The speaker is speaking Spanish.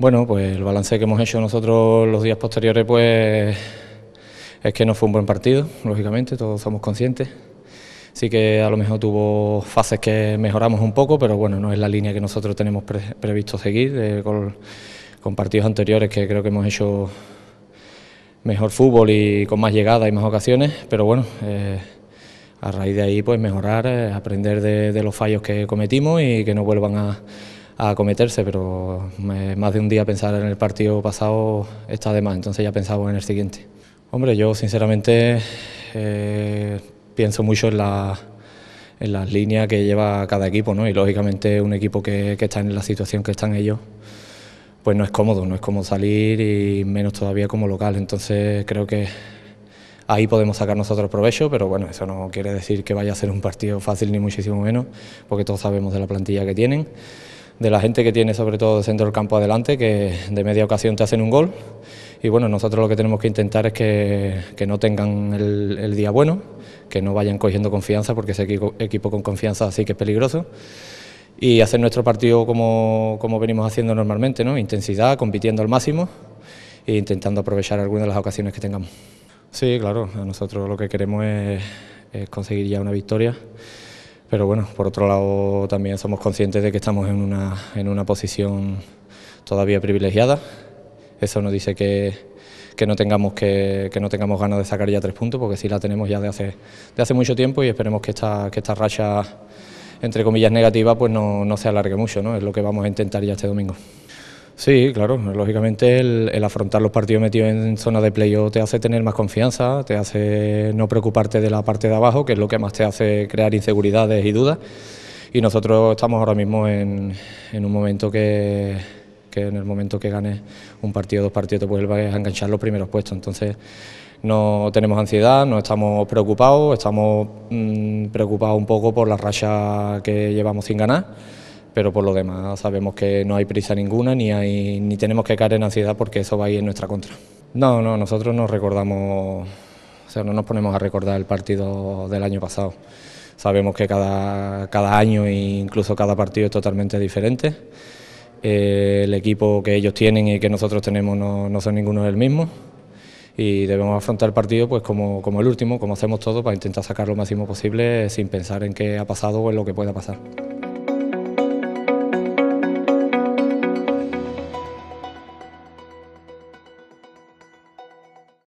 Bueno, pues el balance que hemos hecho nosotros los días posteriores pues es que no fue un buen partido, lógicamente, todos somos conscientes. Sí que a lo mejor tuvo fases que mejoramos un poco, pero bueno, no es la línea que nosotros tenemos previsto seguir eh, con, partidos anteriores que creo que hemos hecho mejor fútbol y con más llegada y más ocasiones, pero bueno, eh, a raíz de ahí pues mejorar, eh, aprender de, los fallos que cometimos y que no vuelvan a, a cometerse, pero más de un día pensar en el partido pasado está de más, entonces ya pensamos en el siguiente. Hombre, yo sinceramente eh, pienso mucho en la, en las líneas que lleva cada equipo, ¿no? Y lógicamente un equipo que, que está en la situación que están ellos, pues no es cómodo, no es cómodo salir y menos todavía como local. Entonces creo que ahí podemos sacar nosotros provecho, pero bueno, eso no quiere decir que vaya a ser un partido fácil ni muchísimo menos, porque todos sabemos de la plantilla que tienen, de la gente que tiene sobre todo centro del campo adelante, que de media ocasión te hacen un gol y bueno, nosotros lo que tenemos que intentar es que, no tengan el, día bueno, que no vayan cogiendo confianza, porque ese equipo, con confianza sí que es peligroso, y hacer nuestro partido como, venimos haciendo normalmente, ¿no? intensidad, compitiendo al máximo e intentando aprovechar algunas de las ocasiones que tengamos. Sí, claro, nosotros lo que queremos es, conseguir ya una victoria. Pero bueno, por otro lado también somos conscientes de que estamos en una, en una posición todavía privilegiada, eso nos dice que, no tengamos que, no tengamos ganas de sacar ya tres puntos, porque sí la tenemos ya de hace, de hace mucho tiempo y esperemos que esta, que esta racha, entre comillas, negativa, pues no, se alargue mucho, ¿no? Es lo que vamos a intentar ya este domingo. Sí, claro, lógicamente el, afrontar los partidos metidos en zona de playoff te hace tener más confianza, te hace no preocuparte de la parte de abajo, que es lo que más te hace crear inseguridades y dudas. Y nosotros estamos ahora mismo en un momento que, que en el momento que ganes un partido dos partidos te vuelvas a enganchar los primeros puestos. Entonces no tenemos ansiedad, no estamos preocupados, estamos mm, preocupados un poco por la racha que llevamos sin ganar, pero por lo demás sabemos que no hay prisa ninguna ni, hay, ni tenemos que caer en ansiedad porque eso va a ir en nuestra contra. No, no, nosotros no recordamos, o sea, no nos ponemos a recordar el partido del año pasado. Sabemos que cada, cada año e incluso cada partido es totalmente diferente. Eh, el equipo que ellos tienen y que nosotros tenemos no, son ninguno del mismo y debemos afrontar el partido pues como, como el último, como hacemos todo, para intentar sacar lo máximo posible sin pensar en qué ha pasado o en lo que pueda pasar.